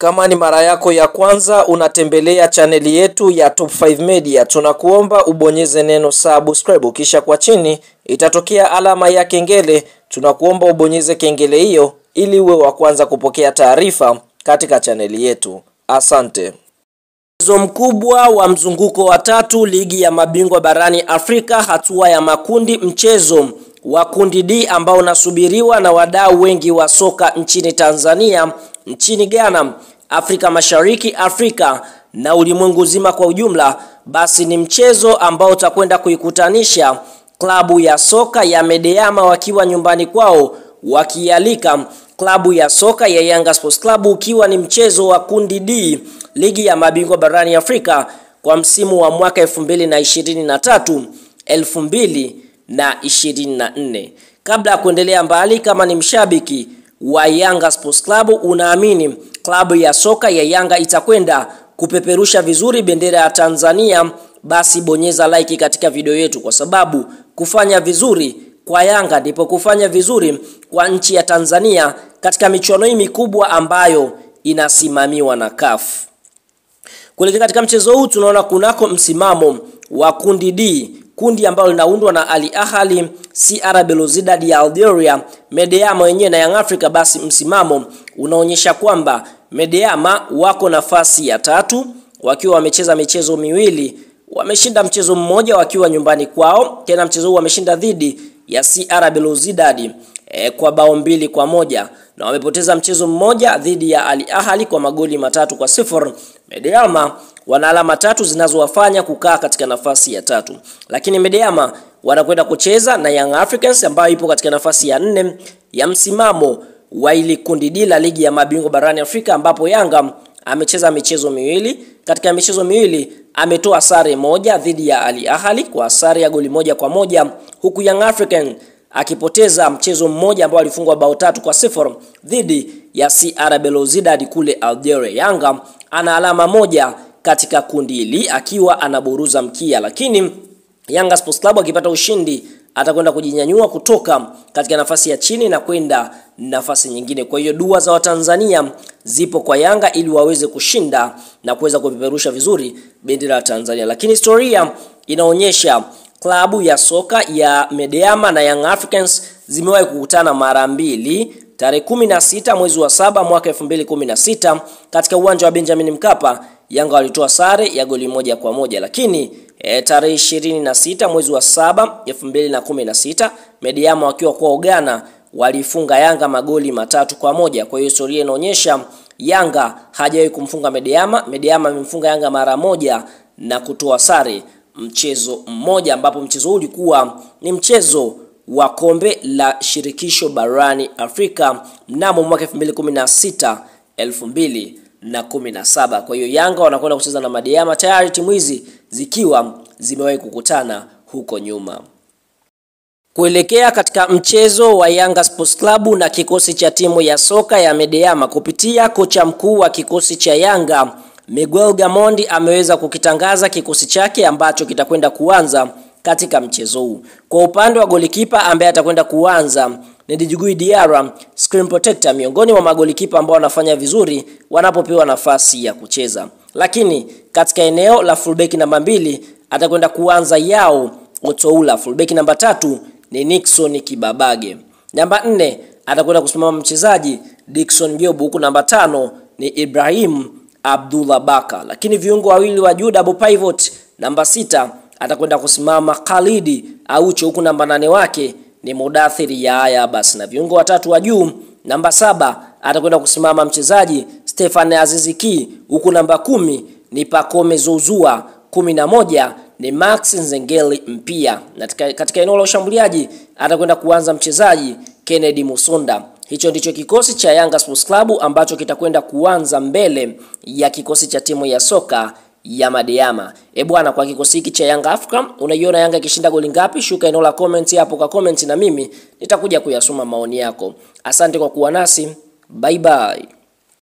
Kama ni mara yako ya kwanza unatembelea chaneli yetu ya Top 5 Media, tunakuomba ubonyeze neno subscribe, kisha kwa chini itatokea alama ya kengele. Tunakuomba ubonyeze kengele hiyo ili uwe wa kwanza kupokea taarifa katika chaneli yetu. Asante. Mchezo mkubwa wa mzunguko wa tatu ligi ya mabingwa barani Afrika hatua ya makundi, mchezo wa kundi D ambao unasubiriwa na wadau wengi wa soka nchini Tanzania, nchini Ghana, Afrika Mashariki, Afrika na ulimwengu zima kwa ujumla, basi ni mchezo ambao utakwenda kuikutanisha klabu ya soka ya Medeama wakiwa nyumbani kwao wakialika klabu ya soka ya Yanga Sports Club, ukiwa ni mchezo wa kundi D ligi ya mabingwa barani Afrika kwa msimu wa mwaka 2023 2024. Kabla ya kuendelea mbali, kama ni mshabiki wa Yanga Sports Club, unaamini klabu ya soka ya Yanga itakwenda kupeperusha vizuri bendera ya Tanzania, basi bonyeza like katika video yetu, kwa sababu kufanya vizuri kwa Yanga ndipo kufanya vizuri kwa nchi ya Tanzania katika michuano hii mikubwa ambayo inasimamiwa na CAF. Kuelekea katika mchezo huu tunaona kunako msimamo wa kundi D, kundi ambalo linaundwa na Al Ahly, CR Belouizdad ya Algeria, Medeama wenyewe na Young Africa. Basi msimamo unaonyesha kwamba Medeama wako nafasi ya tatu wakiwa wamecheza michezo miwili, wameshinda mchezo mmoja wakiwa nyumbani kwao. Tena mchezo huu wameshinda dhidi ya CR Belouizdad e, kwa bao mbili kwa moja na wamepoteza mchezo mmoja dhidi ya Al Ahly kwa magoli matatu kwa sifuri. Medeama wana alama tatu zinazowafanya kukaa katika nafasi ya tatu, lakini Medeama wanakwenda kucheza na Young Africans ambayo ipo katika nafasi ya nne ya msimamo wa ili kundi D la ligi ya mabingwa barani Afrika, ambapo Yanga amecheza michezo miwili. Katika michezo miwili ametoa sare moja dhidi ya Al Ahly kwa sare ya goli moja kwa moja huku Young African akipoteza mchezo mmoja ambao alifungwa bao tatu kwa sifuri dhidi ya CR Belouizdad kule Algeria. Yanga ana alama moja katika kundi hili akiwa anaburuza mkia, lakini Yanga Sports Club akipata ushindi atakwenda kujinyanyua kutoka katika nafasi ya chini na kwenda nafasi nyingine. Kwa hiyo dua za Watanzania zipo kwa Yanga ili waweze kushinda na kuweza kupeperusha vizuri bendera ya Tanzania, lakini historia inaonyesha klabu ya soka ya Medeama na Young Africans zimewahi kukutana mara mbili tarehe 16 mwezi wa saba mwaka 2016 katika uwanja wa Benjamin Mkapa. Yanga walitoa sare ya goli moja kwa moja, lakini e, tarehe 26 mwezi wa saba 2016 Medeama wakiwa kwa Ugana walifunga Yanga magoli matatu kwa moja. Kwa hiyo historia inaonyesha Yanga hajawahi kumfunga Medeama. Medeama amemfunga Yanga mara moja na kutoa sare mchezo mmoja ambapo mchezo huu ulikuwa ni mchezo wa kombe la shirikisho barani Afrika mnamo mwaka 2016 2017. Kwa hiyo Yanga wanakwenda kucheza na Madiama, tayari timu hizi zikiwa zimewahi kukutana huko nyuma. Kuelekea katika mchezo wa Yanga Sports Club na kikosi cha timu ya soka ya Medeama kupitia kocha mkuu wa kikosi cha Yanga Miguel Gamondi ameweza kukitangaza kikosi chake ambacho kitakwenda kuanza katika mchezo huu. Kwa upande wa golikipa ambaye atakwenda kuanza ni Djigui Diarra, screen protector, miongoni mwa magolikipa ambao wanafanya vizuri wanapopewa nafasi ya kucheza. Lakini katika eneo la fullback namba mbili atakwenda kuanza Yao Otoula. Fullback namba tatu ni Nixon Kibabage. Namba nne atakwenda kusimama mchezaji Dickson Job, huku namba tano ni Ibrahim Abdullah Baka, lakini viungo wawili wa juu double pivot. Namba sita atakwenda kusimama Khalidi Aucho, huku namba nane wake ni Mudathiri Yahya basi, na viungo watatu wa juu. Namba saba atakwenda kusimama mchezaji Stefan Aziziki, huku namba kumi ni pakome Zouzoua, kumi na moja ni Max Nzengeli Mpia, na katika eneo la ushambuliaji atakwenda kuanza mchezaji Kennedy Musonda. Hicho ndicho kikosi cha Yanga Sports Club ambacho kitakwenda kuanza mbele ya kikosi cha timu ya soka ya madeama E bwana, kwa kikosi hiki cha Yanga Africa unaiona Yanga ikishinda goli ngapi? Shuka eneo la comment hapo kwa comment, na mimi nitakuja kuyasoma maoni yako. Asante kwa kuwa nasi, bye bye.